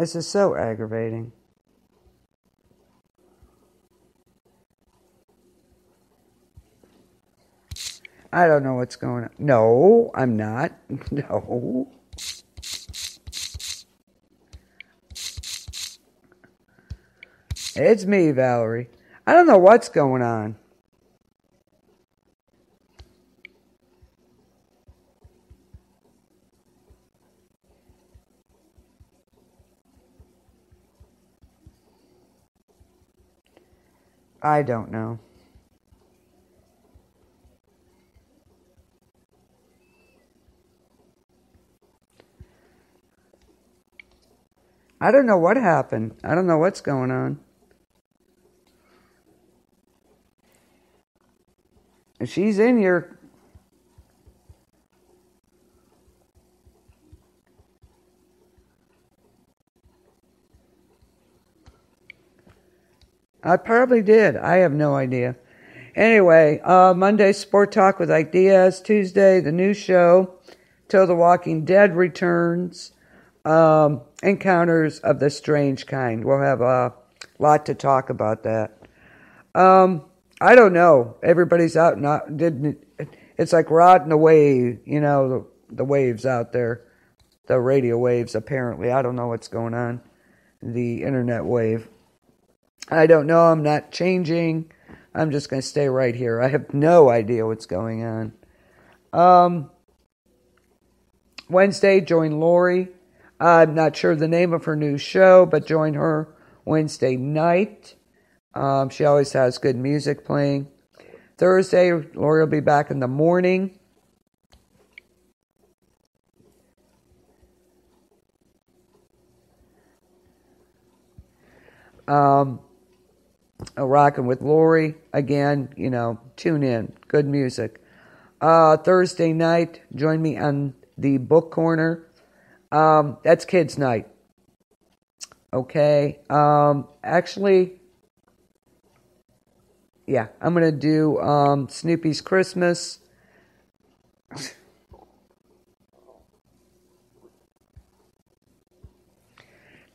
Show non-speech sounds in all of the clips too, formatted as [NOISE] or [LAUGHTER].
This is so aggravating. I don't know what's going on. No, I'm not. [LAUGHS] No. It's me, Valerie. I don't know what's going on. I don't know. I don't know what happened. I don't know what's going on. She's in here. I probably did. I have no idea. Anyway, uh, Monday, Sport Talk with Ike Diaz. Tuesday, the new show, Till the Walking Dead returns. Um, encounters of the strange kind. We'll have a lot to talk about that. Um, I don't know. Everybody's out not didn't. It's like riding a wave, you know, the, the waves out there, the radio waves. Apparently, I don't know what's going on. The internet wave. I don't know. I'm not changing. I'm just going to stay right here. I have no idea what's going on. Um, Wednesday, join Lori I'm not sure the name of her new show, but join her Wednesday night. Um, she always has good music playing. Thursday, Lori will be back in the morning. Um, rocking with Lori again. You know, tune in. Good music. Uh, Thursday night, join me on the book corner. Um, that's kids' night. Okay. Um, actually, yeah, I'm gonna do um, Snoopy's Christmas. [LAUGHS]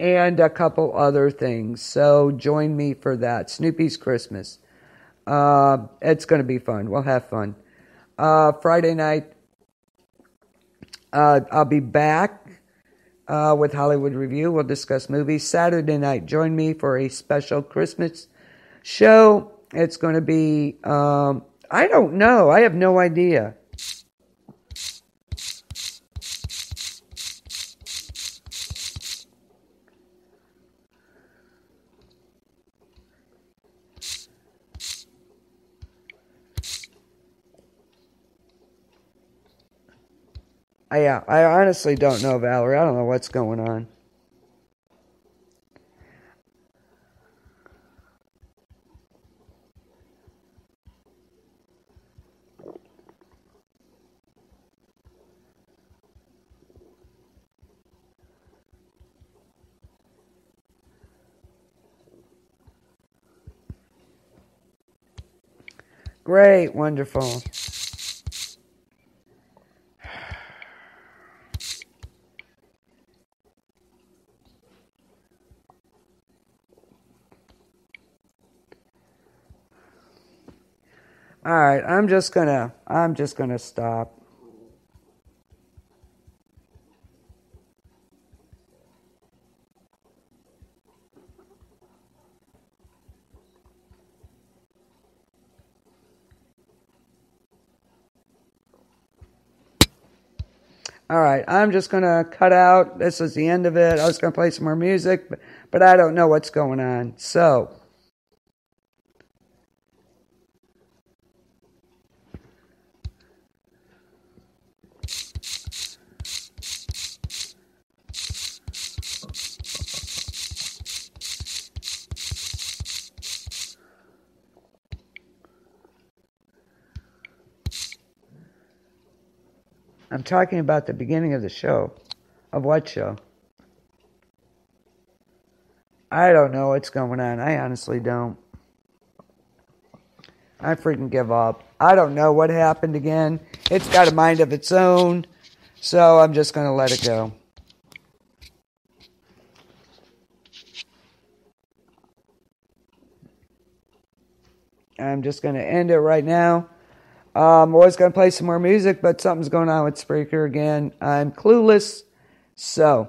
and a couple other things. So join me for that. Snoopy's Christmas. Uh, it's going to be fun. We'll have fun. Uh, Friday night, uh, I'll be back uh, with Hollywood Review. We'll discuss movies. Saturday night, join me for a special Christmas show. It's going to be, um, I don't know. I have no idea. I, yeah, I honestly don't know, Valerie. I don't know what's going on. Great, wonderful. All right, I'm just gonna I'm just gonna stop. All right, I'm just going to cut out. This is the end of it. I was going to play some more music, but, but I don't know what's going on. So. I'm talking about the beginning of the show. Of what show? I don't know what's going on. I honestly don't. I freaking give up. I don't know what happened again. It's got a mind of its own. So I'm just going to let it go. I'm just going to end it right now. Um, I was going to play some more music, but something's going on with Spreaker again. I'm clueless. So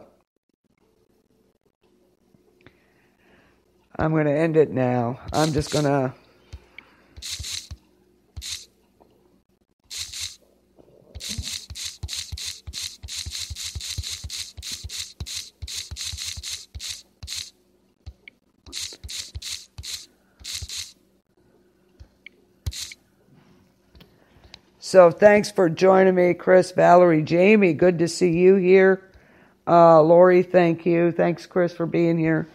I'm going to end it now. I'm just going to. So thanks for joining me, Chris, Valerie, Jamie. Good to see you here. Uh, Lori, thank you. Thanks, Chris, for being here.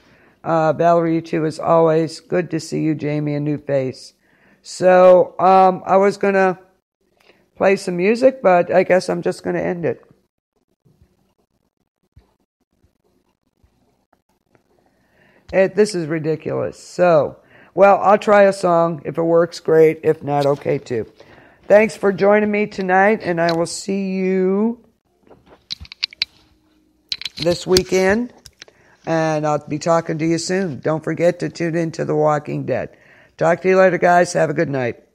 Uh, Valerie, too, as always. Good to see you, Jamie, a new face. So um, I was going to play some music, but I guess I'm just going to end it. it. This is ridiculous. So, well, I'll try a song. If it works, great. If not, okay too. Thanks for joining me tonight, and I will see you this weekend. And I'll be talking to you soon. Don't forget to tune in to The Walking Dead. Talk to you later, guys. Have a good night.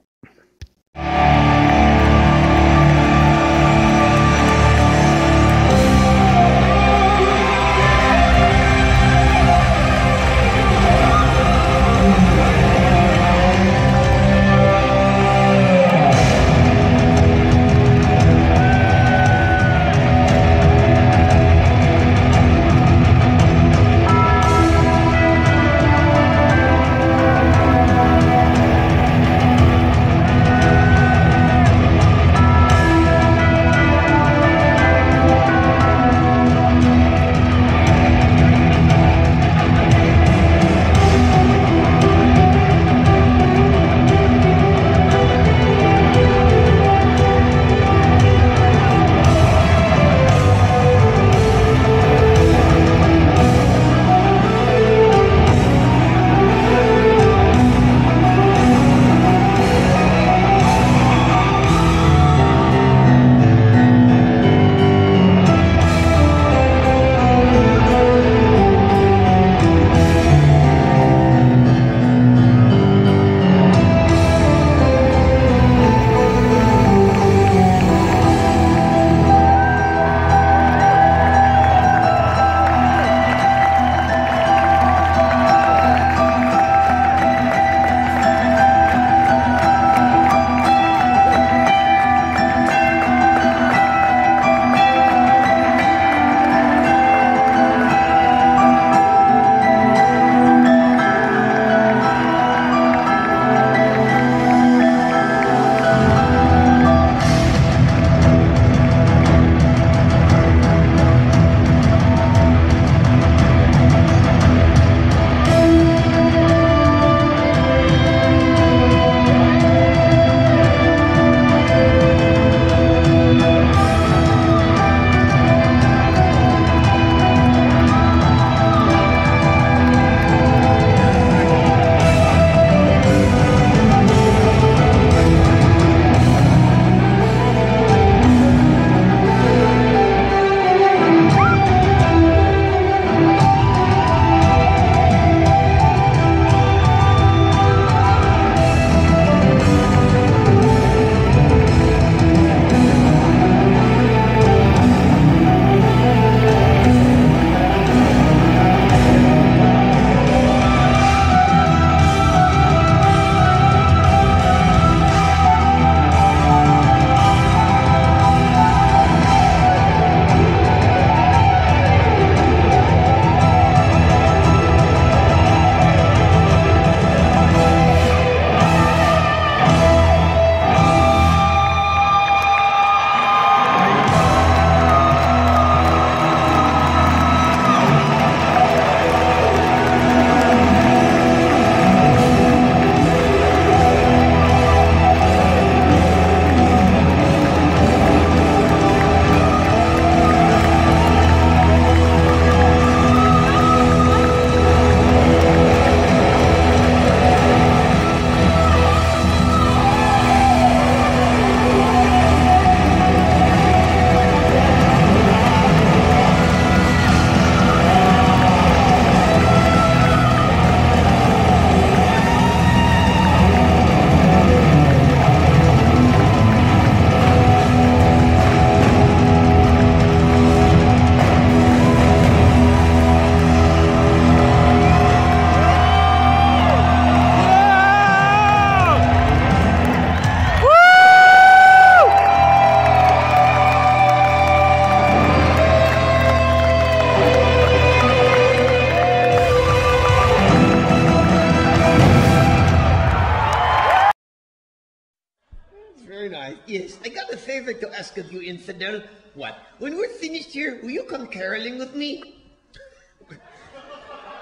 Ask of you, infidel. What? When we're finished here, will you come caroling with me?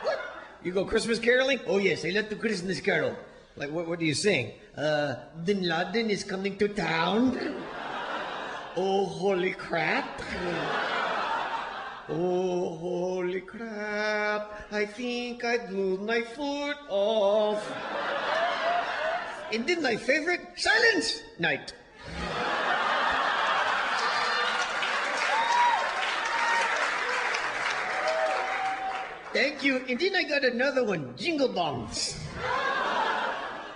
what? You go Christmas caroling? Oh yes, I love to Christmas carol. Like what? What do you sing? Uh, Bin Laden is coming to town. oh holy crap! Oh holy crap! I think I blew my foot off. And then my favorite, silence night. Thank you. And then I got another one, Jingle Bombs.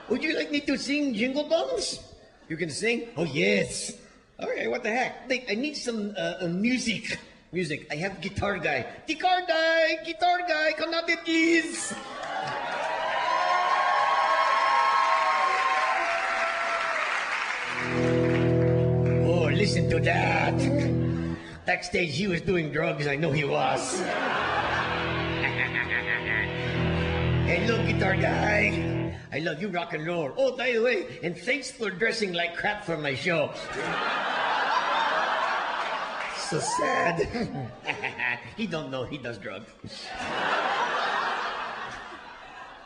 Would you like me to sing Jingle Bombs? You can sing? Oh, yes. All right, what the heck? I need some uh, uh, music. Music. I have guitar guy. Guitar guy, guitar guy, come out here, please. Oh, listen to that. Backstage, he was doing drugs. I know he was. Hello, guitar guy. I love you, rock and roll. Oh, by the way, and thanks for dressing like crap for my show. [LAUGHS] so sad. [LAUGHS] he don't know he does drugs. [LAUGHS]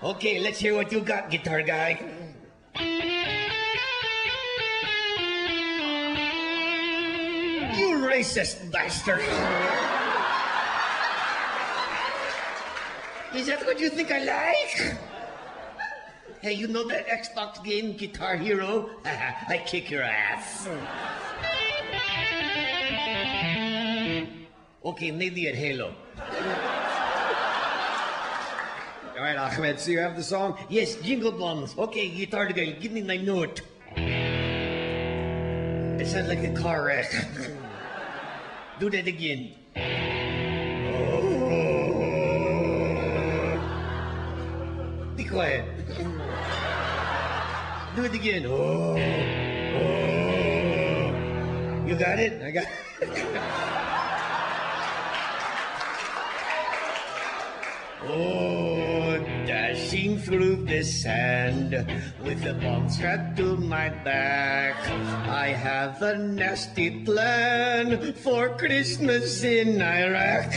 okay, let's hear what you got, guitar guy. You racist bastard. Is that what you think I like? Hey, you know that Xbox game Guitar Hero? [LAUGHS] I kick your ass. Okay, maybe at Halo. All right, Achmed, so you have the song? Yes, Jingle Bombs. Okay, guitar guy, give me my note. It sounds like a car wreck. [LAUGHS] Do that again. Be Do it again. Oh, oh. You got it? I got. [LAUGHS] Oh, dashing through the sand with a bomb strapped to my back. I have a nasty plan for Christmas in Iraq.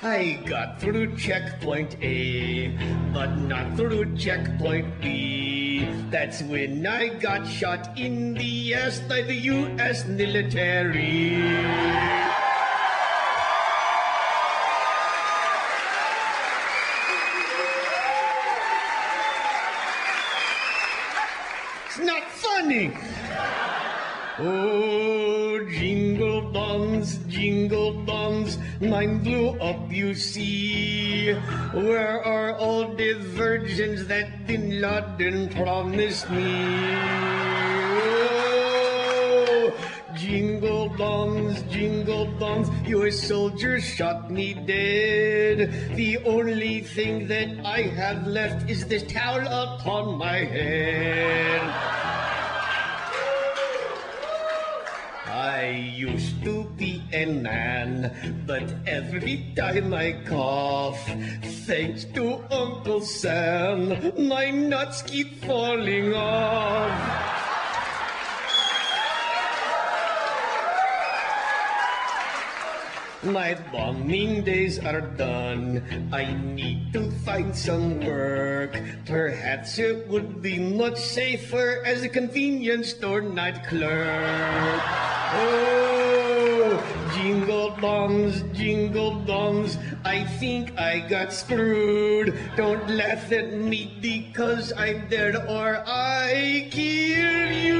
I got through checkpoint A, but not through checkpoint B. That's when I got shot in the ass by the U.S. military. It's not funny. Oh, jingle bombs, jingle bombs, mine blew up, you see. Where are all the virgins that Bin Laden promised me? Oh, jingle bombs, jingle bombs, your soldiers shot me dead. The only thing that I have left is this towel upon my head. I used to be a man, but every time I cough, thanks to Uncle Sam, my nuts keep falling off. My bombing days are done. I need to find some work. Perhaps it would be much safer as a convenience store night clerk. Oh, jingle bombs, jingle bombs. I think I got screwed. Don't laugh at me because I'm dead or I kill